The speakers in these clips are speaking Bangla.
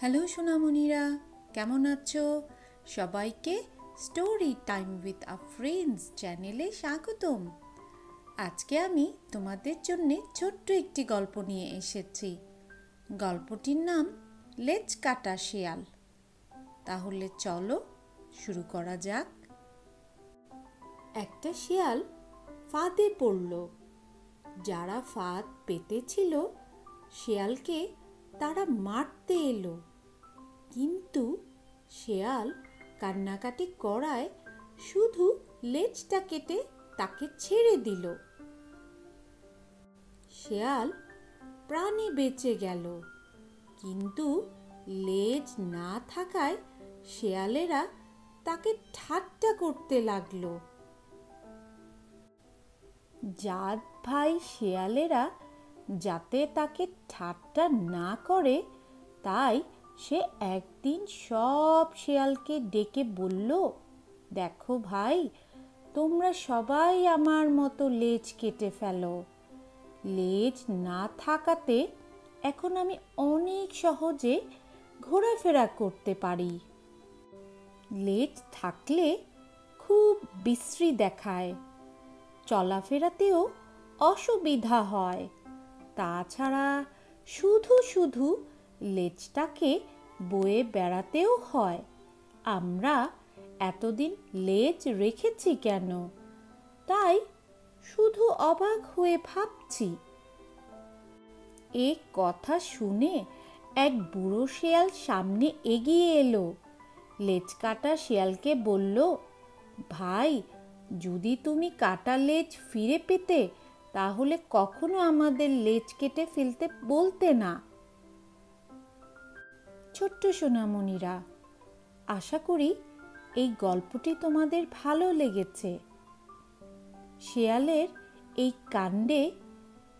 হ্যালো সোনামণিরা, কেমন আছো? সবাইকে story time with a friends চ্যানেলে স্বাগতম। আজকে আমি তোমাদের জন্য ছোট্ট একটি গল্প নিয়ে এসেছি। গল্পটির নাম লেজ কাটা শেয়াল। তাহলে চলো শুরু করা যাক। একটা শিয়াল ফাঁদে পড়ল। যারা ফাঁদ পেতেছিল শেয়ালকে তারা মারতে এলো। কিন্তু শেয়াল কান্নাকাটি করায় শুধু লেজটা কেটে তাকে ছেড়ে দিল। শেয়াল প্রাণে বেঁচে গেল। কিন্তু লেজ না থাকায় শেয়ালেরা তাকে ঠাট্টা করতে লাগল। জাত ভাই শেয়ালেরা যাতে তাকে ঠাট্টা না করে, তাই সে একদিন সব শেয়ালকে ডেকে বলল, দেখো ভাই, তোমরা সবাই আমার মতো লেজ কেটে ফেলো। লেজ না থাকাতে এখন আমি অনেক সহজে ঘোরাফেরা করতে পারি। লেজ থাকলে খুব বিশ্রী দেখায়, চলাফেরাতেও অসুবিধা হয়। তাছাড়া শুধু শুধু লেজটাকে বয়ে বেড়াতেও হয়। আমরা এতদিন লেজ রেখেছি কেন? তাই শুধু অবাক হয়ে ভাবছি। এ কথা শুনে এক বুড়ো শেয়াল সামনে এগিয়ে এলো। লেজ কাটা শেয়ালকে বলল, ভাই, যদি তুমি কাটা লেজ ফিরে পেতে তাহলে কখনো আমাদের লেজ কেটে ফেলতে বলতে না। ছোট্ট সোনামণিরা, আশা করি এই গল্পটি তোমাদের ভালো লেগেছে। শেয়ালের এই কাণ্ডে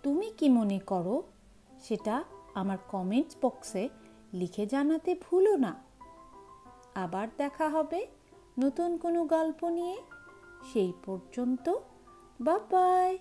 তুমি কি মনে করো, সেটা আমার কমেন্টস বক্সে লিখে জানাতে ভুলো না। আবার দেখা হবে নতুন কোনো গল্প নিয়ে। সেই পর্যন্ত বা বাই